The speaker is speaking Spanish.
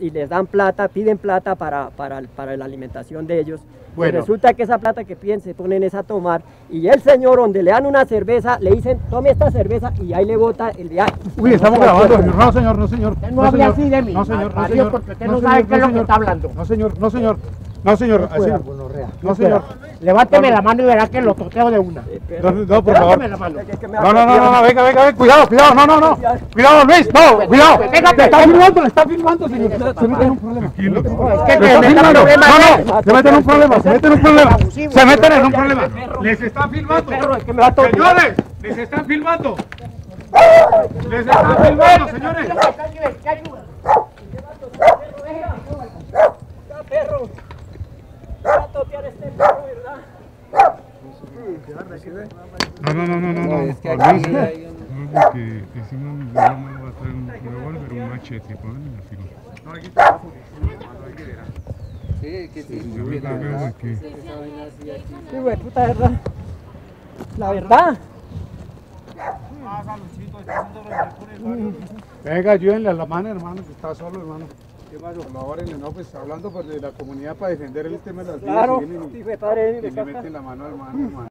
y, les dan plata, piden plata para, para, para la alimentación de ellos. Y resulta que esa plata que piden se ponen es a tomar y el señor donde le dan una cerveza le dicen tome esta cerveza y ahí le bota el día. Uy, estamos grabando, señor. No, señor, no, señor. Usted no hable señor. así de mí, No, señor, no, señor. porque usted no sabe qué es lo que señor. está hablando. No, señor, no, señor. No, señor, así. No, señor. Levánteme la mano y verá que lo toteo de una. No, no, por favor. Levánteme la mano. No, no, no, no, no, venga, venga, venga, cuidado, cuidado, no, no, no. Cuidado, Luis, no, cuidado. Le está filmando, le está filmando, señor. Se mete en un problema. Es que Le me está da filmando. problema No, no, se meten en un problema, se meten en un problema. Se meten en un problema. Les están filmando. Señores, les están filmando. Les están filmando, señores. perro! ¡Va a totear este perro, verdad! No, no, no, no, no, no. es que aquí hay no, porque si no, mamá va a traer un revólver un machete. Ponle la fila. Sí, que sí. Yo que veo es que Sí, güey, puta verdad. La verdad. Venga, ayúdenle a la mano, hermano, que está solo, hermano. No, pues hablando pues, de la comunidad para defender el tema de las vidas. Claro. Sí, padre, me le meten la mano al hermano, hermano.